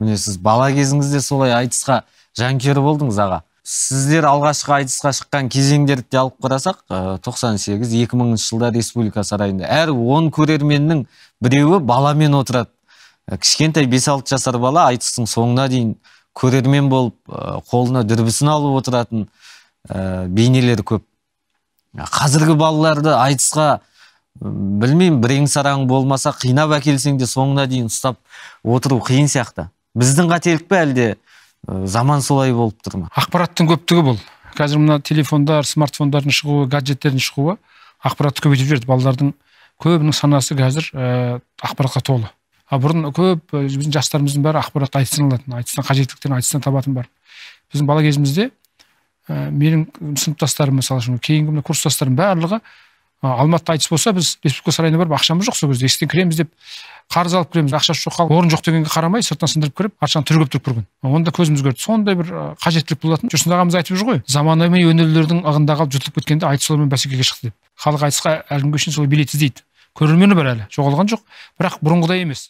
міне сіз бала кезіңізде солай айтысқа жанкүйер болдыңыз аға. Сіздер алғашқы айтысқа шыққан кезеңдерді де алып қарасақ тоқсан сегіз екі мыңыншы республика сарайында әр он көрерменнің біреуі баламен отырады. Ә, кішкентай бес алты жасар бала айтыстың соңына дейін көрермен болып ә, қолына дүрбісін алып отыратын бейнелер көп. Қазіргі балаларды айтысқа білмеймін бірең сараң болмаса қинап әкелсең де соңына дейін ұстап отыру қиын сияқты. Біздің қателік пе әлде? Ә, заман солай болып тұр ма? Ақпараттың көптігі бұл. Қазір мына телефондар смартфондардың шығуы гаджеттердің шығуы ақпаратты көбейтіп жіберді. Балалардың көбінің санасы қазір ә, ақпаратқа толы. А бұрын көп ә, біздің жастарымыздың бәрі ақпаратты айтыстан алатын айтыстан қажеттіліктерін айтыстан табатын бар. Біздің бала кезімізде ә, менің сыныптастарым мысалы үшін кейінгі мына курстастарым барлығы алматыда айтыс болса біз республика сарайына барып ақшамыз жоқ сол кезде есіктен кіреміз деп қарыз алып кіреміз ақшасы жоқ орын жоқ дегенге қарамай сыртынан сындырып кіріп ақшаны түргеп тұрып көрген. Онда көзіміз көрді. Сондай бір қажеттілік болатын. Жүрсін ағамыз айтып жүр ғой заманауи өнерлердің ығында қалып жұтылып кеткенде айтыс солармен бәсекеге шықты деп. Халық айтысқа әлі күнге шейін сол билет іздейді. Көрермені бар әлі. Жоғалған жоқ. Бірақ бұрынғыдай емес.